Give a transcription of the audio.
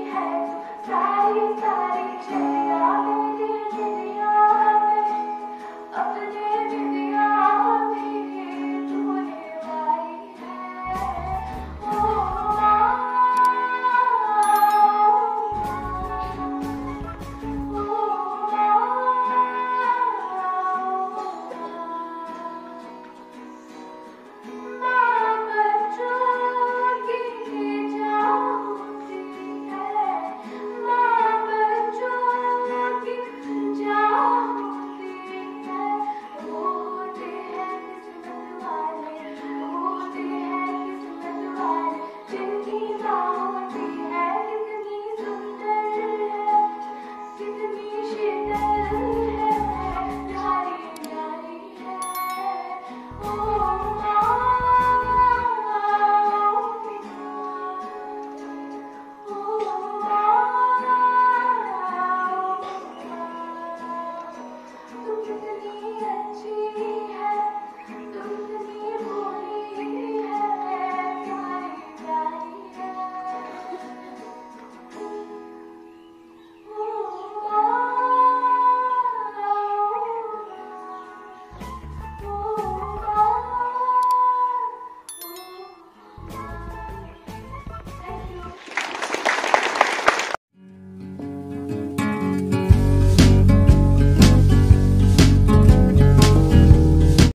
heads, flying, flying, chain